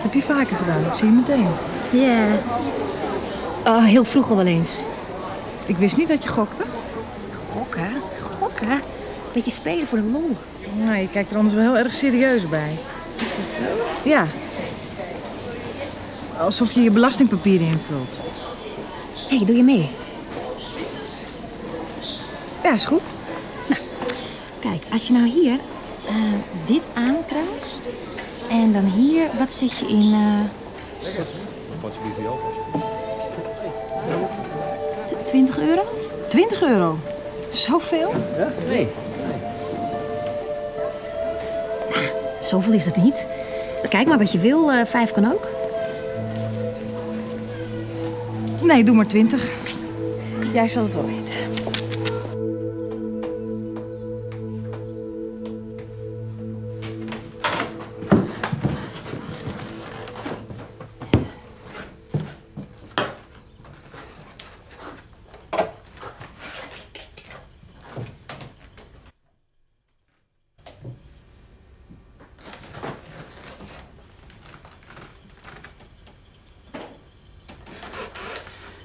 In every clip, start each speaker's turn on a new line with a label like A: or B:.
A: Nou, dat heb je vaker gedaan. Dat zie je meteen.
B: Ja. Oh, heel vroeg al wel eens.
A: Ik wist niet dat je gokte.
B: Gokken? Gokken? Beetje spelen voor de lol.
A: Nou, je kijkt er anders wel heel erg serieus bij.
B: Is dat zo?
A: Ja. Alsof je je belastingpapieren invult.
B: Hé, hey, doe je mee?
A: Ja, is goed.
B: Kijk, als je nou hier eh, dit aankruist... en dan hier, wat zet je in... eh t- 20 euro?
A: 20 euro. Zoveel?
B: Zoveel is het niet. Kijk maar wat je wil, eh, vijf kan ook.
A: Nee, doe maar 20. Jij zal het wel weten.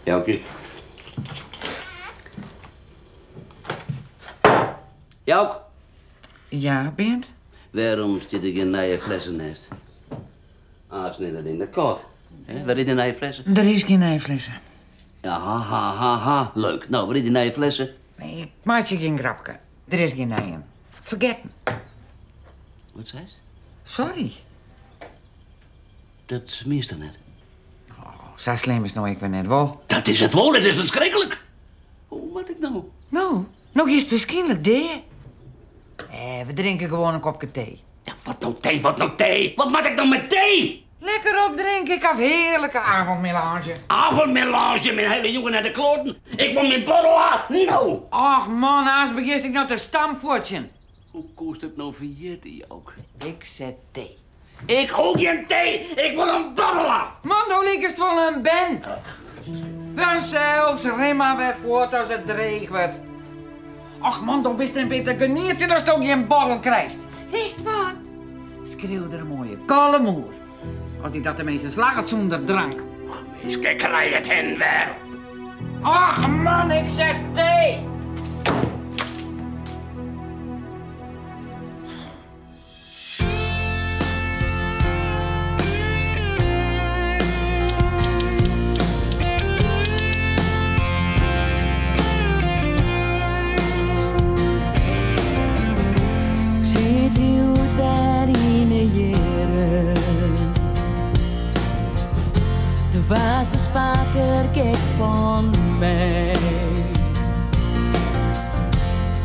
C: Joukje. Jouk,
D: Ja, Bernd?
C: waarom zit ik in nieuwe flessen heeft? Ah, dat ding, dat koud. Hè? Waar is die nieuwe flessen?
D: Er is geen nijflessen.
C: Ja, ha, ha, ha, ha. Leuk. Nou, waar is die nieuwe flessen?
D: Nee, ik maak je geen grapje. Er is geen nijen. Vergeet me.
C: Wat zei ze?
D: Sorry.
C: Dat er net.
D: Zo slim is nou ik weer net wel.
C: Dat is het wel, het is verschrikkelijk. Hoe wat ik nou?
D: Nou, nog is het waarschijnlijk de. Eh, we drinken gewoon een kopje thee.
C: Ja, wat nou thee, wat nou thee? Wat maak ik nou met thee?
D: Lekker opdrinken, ik heb heerlijke avondmelange.
C: Avondmelange, mijn hele jongen naar de kloten. Ik moet mijn borrela. Nou.
D: Ach man, als begist ik nou te stamvoortje.
C: Hoe kost het nou voor je ook?
D: Ik zet thee.
C: Ik hoef geen thee, ik wil een borrela.
D: Man, nou lijkt het wel een ben. Vanzelfs, ren maar weer voort als het dreig wordt. Ach man, dan bist een beter geniertje als je een borrel krijgt. Wist wat? Schreeuwde een mooie kalle moer. Als die dat tenminste slaagt zonder drank.
C: Eens krijg het hen weer.
D: Ach man, ik zet thee.
E: Zit uit waar in de jaren. De was is vaker gek van mij.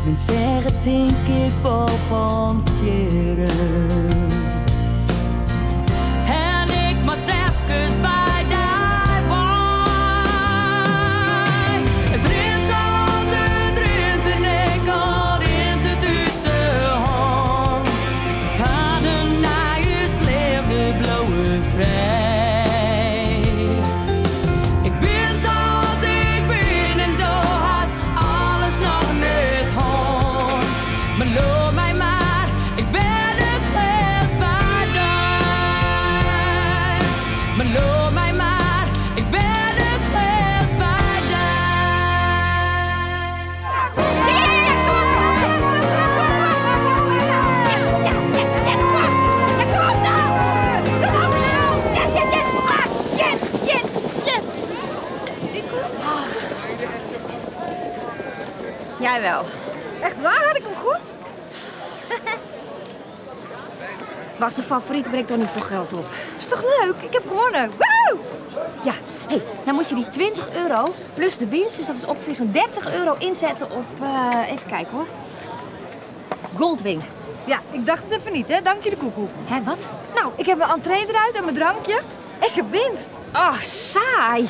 E: Men zeggen denk ik wel van vieren. Maar loop mij maar, ik ben het best bij
B: Jij wel.
A: Echt waar ik hem goed?
B: Was de favoriet, brengt toch niet veel geld op.
A: Is toch leuk? Ik heb gewonnen. Woe!
B: Ja, hey, dan moet je die 20 euro plus de winst, dus dat is ongeveer zo'n 30 euro inzetten op, eh, even kijken hoor. Goldwing.
A: Ja, ik dacht het even niet, hè? Dank je de koekoek.
B: Hé, wat?
A: Nou, ik heb mijn entree eruit en mijn drankje. Ik heb winst.
B: Oh, saai.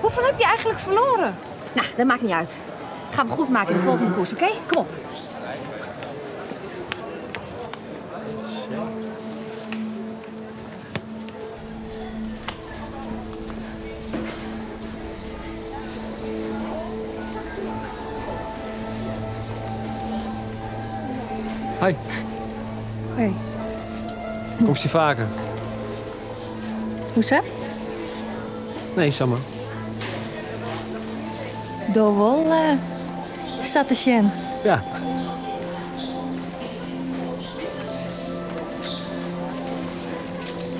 A: Hoeveel heb je eigenlijk verloren?
B: Nou, dat maakt niet uit. Gaan we goed maken in de volgende koers, oké? Kom op.
F: Hi.
A: Hé,
F: Komst je vaker?
B: Hoezo?
F: Nee, Samma.
B: Door wel uh, Satisjen.
F: Ja.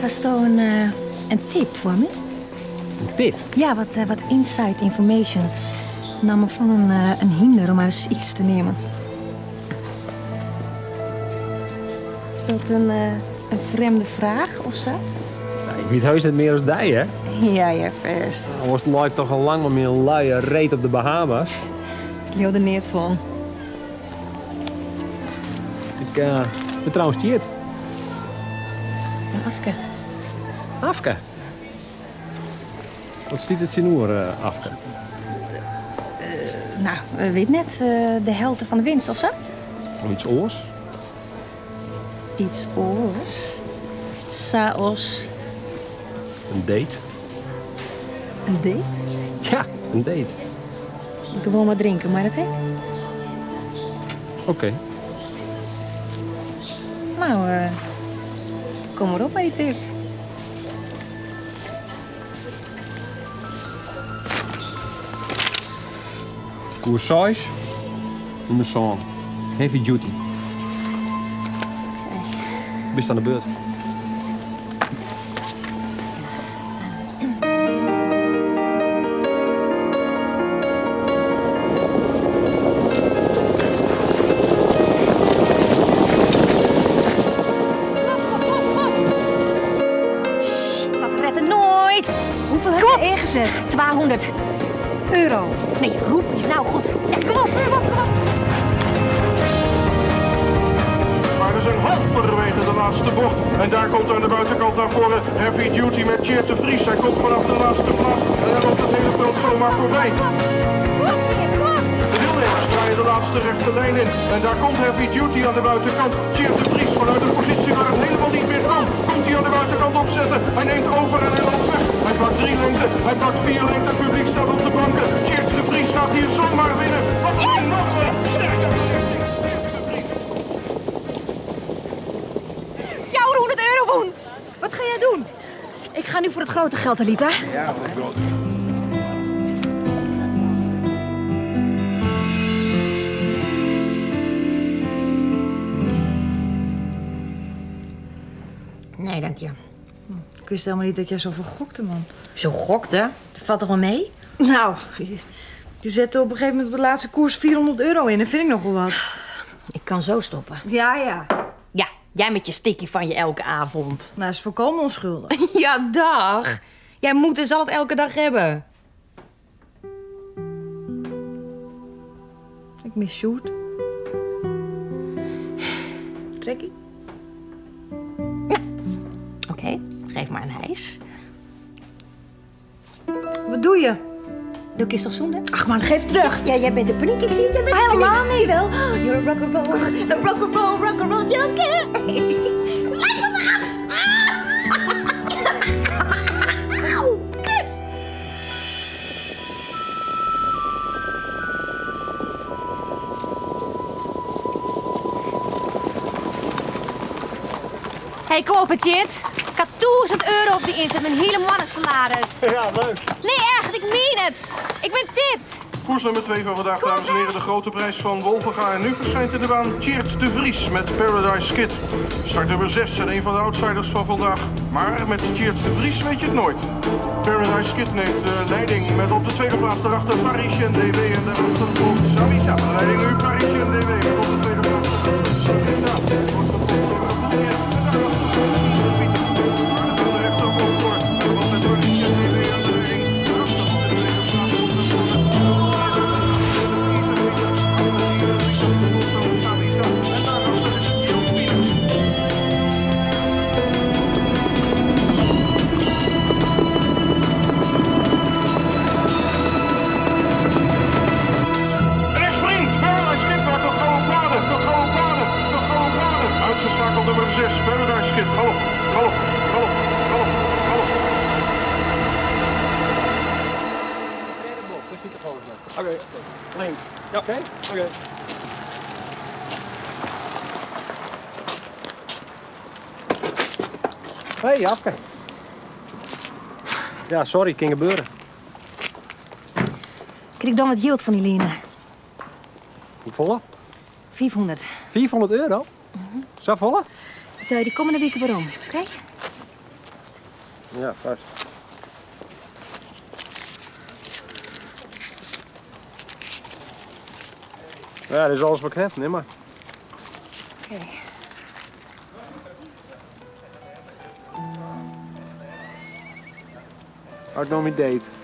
B: Hast een, uh, een tip voor me?
F: Een tip?
B: Ja, wat, uh, wat inside information. Nam me van een, uh, een hinder om maar eens iets te nemen. Is dat een, een vreemde vraag of zo?
F: Ja, ik weet heus niet meer als die, hè?
B: Ja, ja, vast.
F: Dan was het nooit toch al lang maar meer een luie reet op de Bahama's.
B: Ik hield er niet van.
F: Ik uh, ben trouwens.
B: Een Afke.
F: Afke? Wat stiet het in oor, uh, Afke?
B: Uh, nou, weet net. de helte van de winst of zo?
F: Of iets oors?
B: Iets oors? Saos.
F: Een date.
B: Een date?
F: Ja, een date.
B: Gewoon maar drinken, maar dat hè?
F: Oké. Okay.
B: Nou, uh, kom maar op bij die tip.
F: Corsage, nummer 100. Heavy duty. Bist aan de beurt.
G: Naar voren Heavy Duty met Tjeerd de Vries. Hij komt vanaf de laatste plaats en hij loopt het hele veld zomaar voorbij. De deelnemers draaien de laatste rechte lijn in. En daar komt Heavy Duty aan de buitenkant. Tjeerd de Vries vanuit een positie waar het helemaal niet meer kan. Komt hij aan de buitenkant opzetten. Hij neemt over en hij loopt weg. Hij pakt drie lengte, hij pakt vier lengte. Het publiek staat op de banken. Tjeerd de Vries gaat hier zomaar winnen. Wat een enorme sterke
B: ga nu voor het grote geld, Alita.
G: Ja, voor het grote.
B: Nee, dank je.
A: Ik wist helemaal niet dat jij zoveel gokte, man.
B: Zo gokte? Dat valt toch wel mee?
A: Nou, je, je zette op een gegeven moment op de laatste koers 400 euro in. Dat vind ik nog wel wat.
B: Ik kan zo stoppen.
A: Ja, ja.
B: Ja, jij met je stikkie van je elke avond.
A: Nou, is volkomen onschuldig.
B: ja, dag. Jij moet en zal het elke dag hebben.
A: Ik mis Sjoerd. Trekkie.
B: Oké, okay, geef maar een hijs.
A: Wat doe je?
B: Doe ik eens zoenen?
A: Ach man, geef terug.
B: Ja, jij bent de paniek. Ik zie het. Jij bent
A: Helemaal niet.
B: wel. You're a rock'n'roll, a rock'n'roll, rock'n'roll junkie. Me maar af. Auw, kut. Hey, kom op, het Jit. Ik had 1000 euro op die inzet, mijn hele mannensalaris.
F: Ja, leuk.
B: Nee, echt, ik meen het. Ik ben tipt.
G: Koers nummer 2 van vandaag, dames en heren, de grote prijs van Wolvenga. En nu verschijnt in de baan Tjeerd de Vries met Paradise Skid. Start nummer 6 en een van de outsiders van vandaag. Maar met Tjeerd de Vries weet je het nooit. Paradise Skid neemt de leiding met op de tweede plaats daarachter Parisien DB en daarachter volgt Samisa. De leiding nu Parisien DB met op de tweede plaats.
F: Oké? Oké. Hey, Afke. Ja, sorry, kan gebeuren.
B: Krijg ik dan wat yield van die lenen?
F: Hoeveel?
B: 500.
F: 400 euro? Zo volle?
B: Betaal je die komende weken waarom, oké?
F: Ja, vast. Ja, dit is alles wat ik heb, neem maar.
B: Oké.
F: Hard nog mijn date.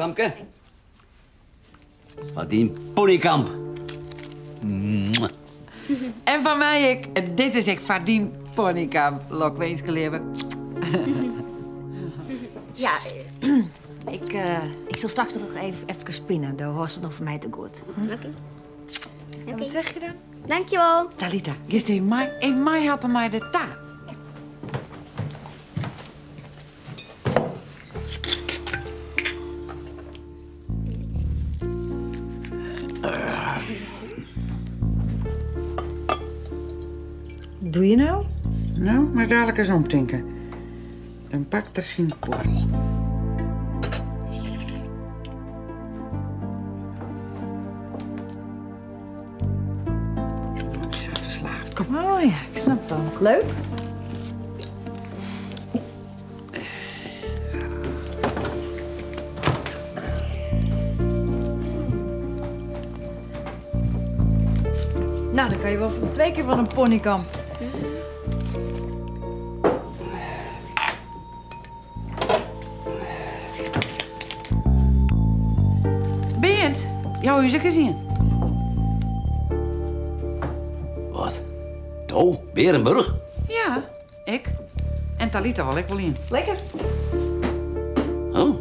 C: Famke. Ponykamp.
D: En van mij ik, dit is ik verdien Ponykamp, lok weenske leven.
B: Ja, ik, eh, ik zal straks nog even, even spinnen. Daar hoort het nog voor mij te goed.
A: En wat zeg je dan?
H: Dankjewel.
D: Talita, gist even mij, mij helpen mij de taak.
A: Je nou?
D: Nou, maar dadelijk eens omdenken. Dan pakt er zijn. Oh, verslaafd? Kom.
A: Oh ja, ik snap het al. Leuk. Nou, dan kan je wel voor twee keer van een ponykamp.
D: Jouw is ik gezien.
C: Wat? Oh, Berenburg?
D: Ja, ik. En Talita wil ik wel in.
A: Lekker.
C: Oh.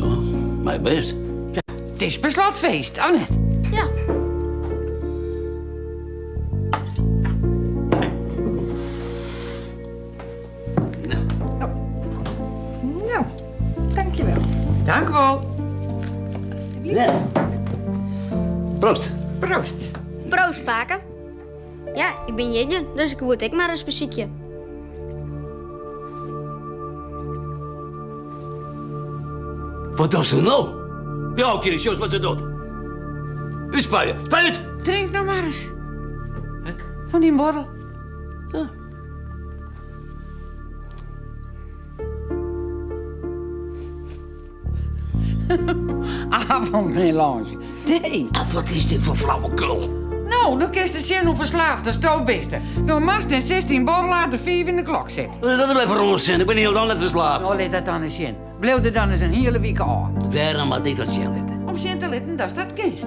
C: Oh, mijn best.
D: Het is beslotfeest, Annette.
H: Ja. Dus ik word ik maar een muziekje.
C: Wat doet ze nou? Ja, oké, shows wat ze doet. U spuien, spuit!
D: Drink nou maar eens. Van die borrel.
C: Ja.
D: Avondmelange. Nee.
C: Ah, wat is dit voor flauwekul?
D: Nou, dan kist de zin hoe verslaafd als beste. Dan mast en 16 borrel laten 5 in de klok.
C: Wat is dat er voor onzin? Ik ben heel dan net verslaafd.
D: Nou, let dat dan eens in. Blijf er dan eens een hele week aan.
C: Waarom had ik dat zin litten?
D: Om zin te letten, dat is dat kist.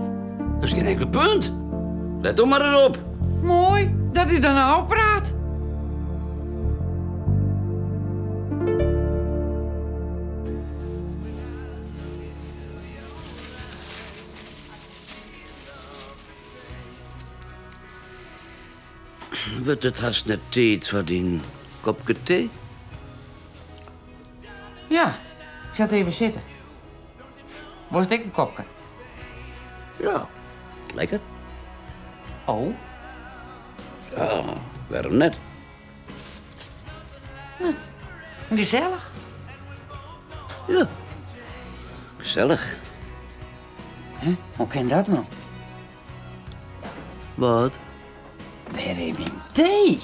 C: Dat is geen enkel punt. Let toch maar erop.
D: Mooi, dat is dan nou praat.
C: Wordt het haast net tijd voor die kopje thee?
D: Ja, ik zat even zitten. Was ik een kopje?
C: Ja, lekker.
D: Oh,
C: Ja, waarom net?
D: gezellig.
C: Ja, gezellig.
D: Hè? Hoe kan dat nou?
C: Wat?
D: Even thee.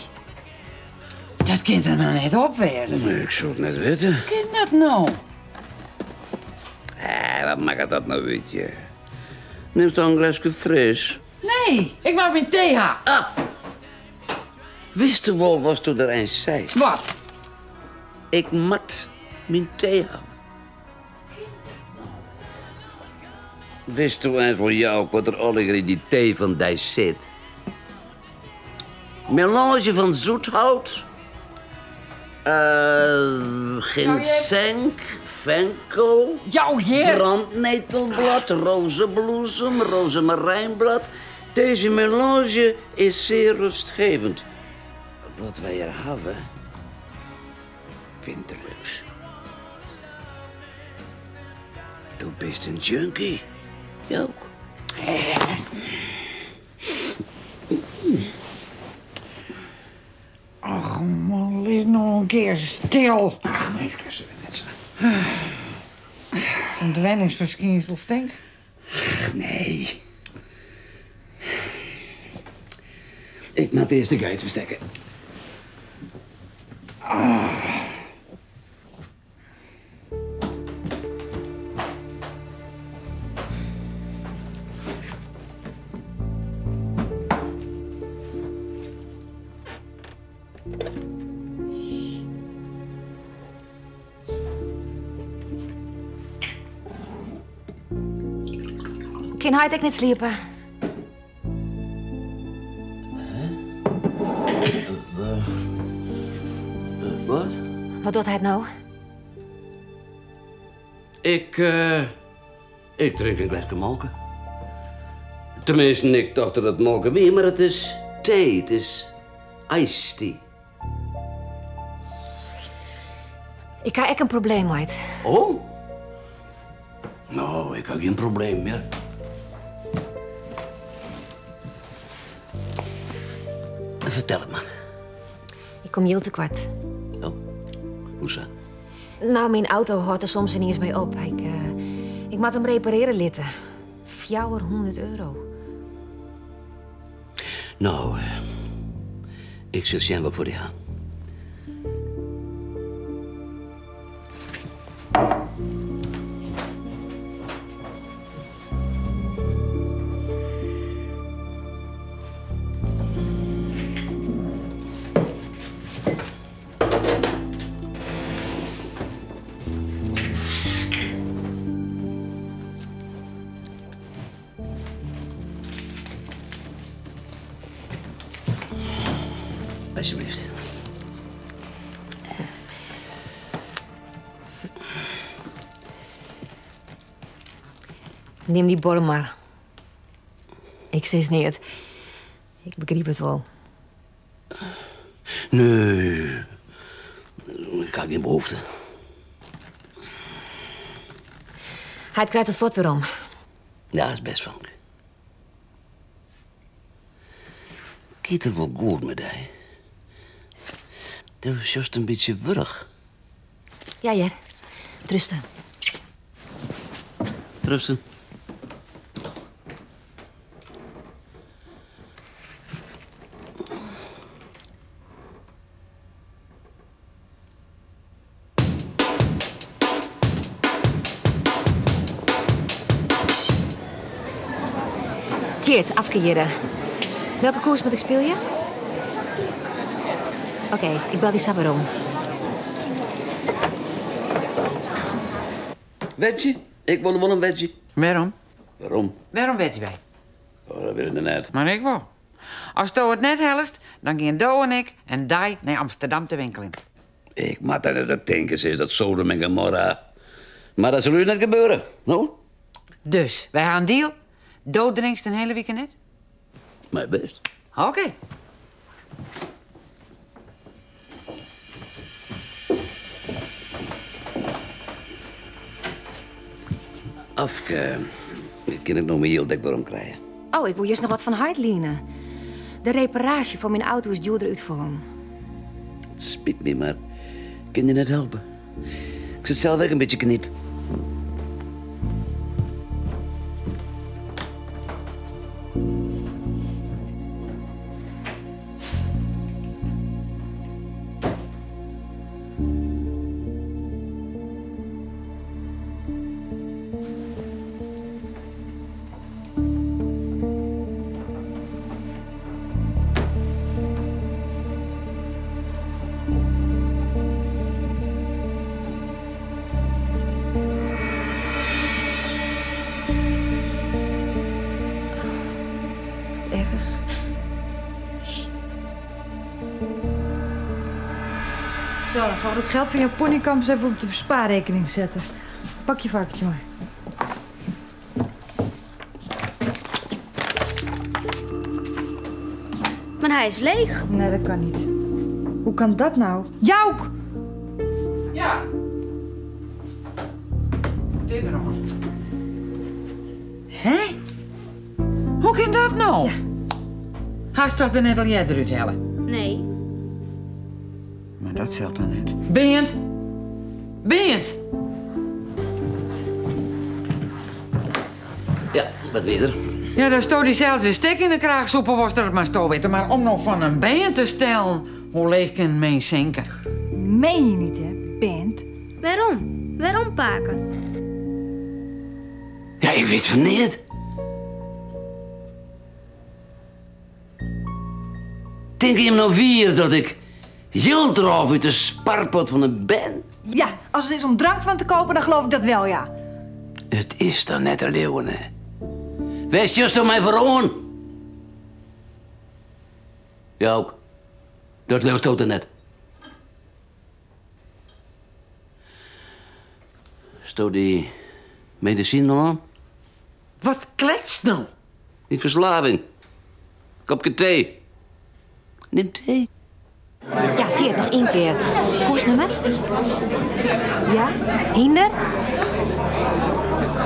D: Dat kind er nou net opwezen.
C: Nee, ik zou het net weten.
D: Kind dat nou?
C: Eh, wat maakt dat nou, weet je? Neem toch een glasje fris?
D: Nee, ik maak mijn thee ha.
C: Ah! Wist de wel was toen er eens zei?
D: Wat?
C: Ik mat mijn thee houden. Wist toen eens voor jou wat er alliger in die thee van die zit? Melange van zoethout. eh ginseng, venkel,
D: Jouw heer.
C: brandnetelblad, rozenbloesem, rozemarijnblad, Deze melange is zeer rustgevend. Wat wij er hebben, pinterleus. Du bist een junkie. Ja ook.
D: Ach man, lees nog een keer stil.
C: Nee, ik is er net zo.
D: Ontwenningsverschijnsel, stink.
C: Nee. Ik moet eerst de geit verstekken.
B: Kan hij ik niet sliepen?
C: Wat?
B: Wat doet hij nou?
C: Ik, eh... ik drink een glasje molken. Tenminste, ik dacht dat het molken weer, maar het is thee. Het is iced tea.
B: Ik heb echt een probleem, uit.
C: Oh? Nou, ik heb geen probleem meer. Vertel het maar.
B: Ik kom heel te kwart.
C: Oh, hoezo?
B: Nou, mijn auto houdt er soms niet eens mee op. Ik, eh, ik moet hem repareren litten. 400 euro.
C: Nou, eh, ik zal zien wat voor die gaan. Alsjeblieft.
B: Neem die borrel maar. Ik steeds niet. Ik begreep het wel.
C: Nee, ik had geen behoefte.
B: Hij krijgt het voort weer om.
C: Ja, is best van. Kiet het wel goed met hij. Dat is juist een beetje wurg.
B: Ja, ja. Trusten.
C: Trusten.
B: Tjeerd, afkeren. Welke koers moet ik spelen? Oké, ik bel die Savaron.
C: Wetje? Ik wil wel een wetje.
D: Waarom?
C: Waarom?
D: Waarom weten wij?
C: Oh, dat weet ik net.
D: Maar ik wel. Als Toe het net helst, dan gaan Do en ik en Dai naar Amsterdam te winkelen.
C: Ik moet aan het denken, is dat Sodom en Gomorra. Maar dat zal u net gebeuren, no?
D: Dus, wij gaan een deal. Do drinkt een hele weekend net.
C: Mijn best.
D: Oké.
C: Afke, ik kan ik nog maar heel dik waarom krijgen.
B: Oh, ik wil juist nog wat van hart lenen. De reparatie voor mijn auto is duurder uitvallen.
C: Het spijt me, maar kan je net helpen? Ik zit zelf ook een beetje knip.
A: Gaan we dat geld van jouw ponykamp eens even op de spaarrekening zetten. Pak je varkentje maar.
H: hij is leeg.
A: Nee, dat kan niet. Hoe kan dat nou? Jouk!
D: Ja. Dit erop. Hé? Hoe kan dat nou? Haast dat er net al jij eruit hellen? Dan. Ben je het? Ben je het?
C: Ja, wat weer?
D: Ja, daar stoot hij zelfs een stek in de kraag soepel was dat het maar sto weten. Maar om nog van een been te stellen, hoe leeg kan een mens zinken?
A: Meen je niet, hè, Bent?
H: Waarom? Waarom, Paken?
C: Ja, ik weet van niet. Denk je hem nou weer dat ik zildraaf uit de sparpot van een ben?
A: Ja, als het is om drank van te kopen, dan geloof ik dat wel, ja.
C: Het is dan net een leeuwen, hè? Wees juist om mij verroon. Ja, ook. Dat leeuw stoot er net. Stoot die medicine dan aan?
D: Wat kletst nou?
C: Die verslaving. Kopje thee. Neem thee.
B: Ja, Tjeerd, nog één keer. Koersnummer? Ja? Hinder?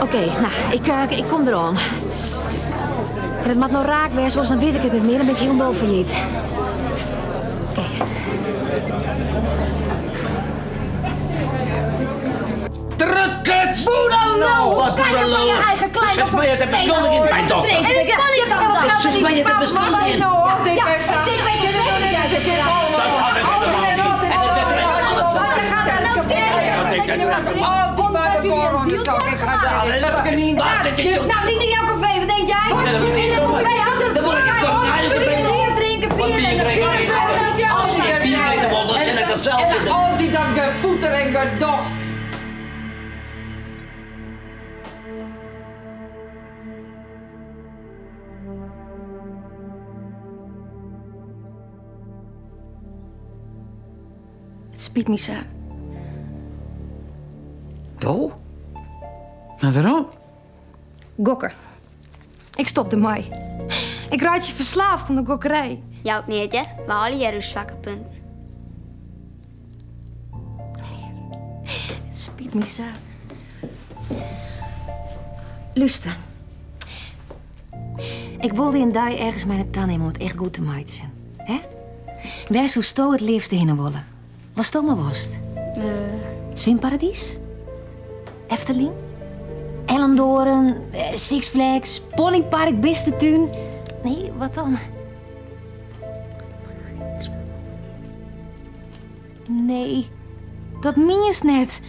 B: Oké, nou, ik, eh, ik kom eraan. En het moet nou raak wezen, zoals dan weet ik het niet meer. Dan ben ik heel dol failliet. Oké.
C: Druk het!
B: Boedelul!
C: Wat
B: Kijk je van je eigen kleine
C: Ze smijt het in mijn dochter.
B: Je
C: Ze smijt het beschuldiging in.
D: Nou,
B: Ja, ik weet het zit hier
C: Dat had ik helemaal niet. En het werd mij alles
B: Wat gaat er nou verder?
D: Oh, die voor van de stok. Ik ga daar. Dat is niet.
C: Toe?
B: Nou, niet in jouw café, wat denk jij?
C: dat is
B: In het café het.
C: Dan moet ik toch naar café.
B: Bier drinken,
C: Wat
B: bier
C: bier
B: en
C: drinken?
B: bier drinken.
C: Als ik een bier eten wil, dan zet ik dat zelf in.
D: En altijd dat gevoeter en gedocht.
B: Het spiet me zo.
D: Do? Maar waarom?
B: Gokker. Ik stop de mij. Ik raad je verslaafd aan de gokkerij.
H: Jou ook niet, hè? We halen jij dus zwakke punten.
B: Het spiet me zo. Luister. Ik wilde in dag ergens mijn tan nemen om het echt goed te maken. Hè? Waar zou sto het liefste heen willen? Was sto maar worst? Zwimparadijs? Efteling? Ellendoren? eh, Six Flags? Ponypark? Bistentuin? Nee, wat dan? Nee, dat meen je net.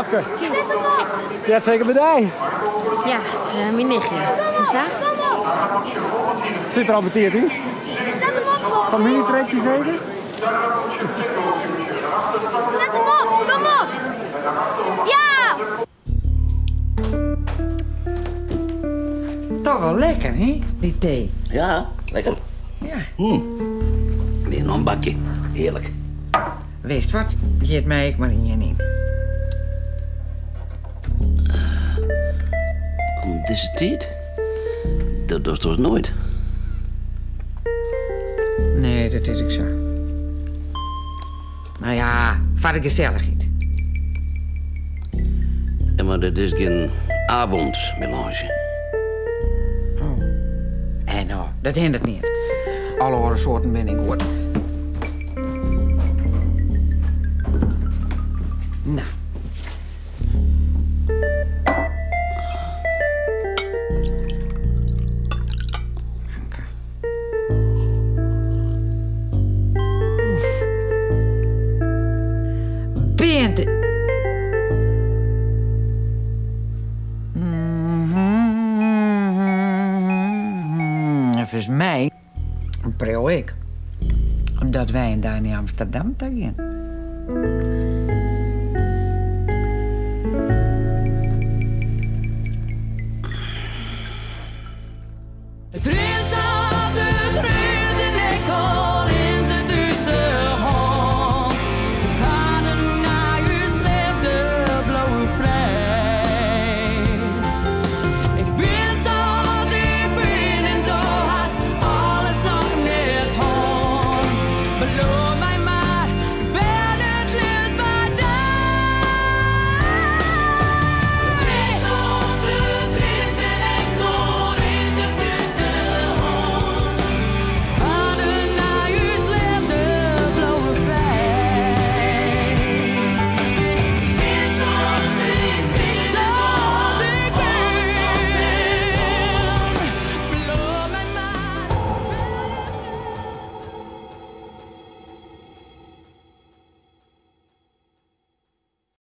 H: Op!
F: Je hebt zeker bedij.
B: Ja, het is uh, mijn nichtje.
H: Kom op!
F: Zit er al beteerd in?
H: Zet hem op, Bob!
F: Familietrekje zeker?
H: Zet hem op! Kom op! Ja!
D: Toch wel lekker, hè? Die thee.
C: Ja, lekker.
D: Ja.
C: Hm. Weer een bakje. Heerlijk.
D: Wees wat, geet mij ik maar in je in.
C: Deze tijd? Dat was toch nooit?
D: Nee, dat is ik zo. Nou ja, vat ik gezelligheid.
C: Ja, maar dat is geen avondmelange.
D: En nou, dat hindert niet. Alle andere soorten ben ik goed. Daan in Amsterdam
E: daarin.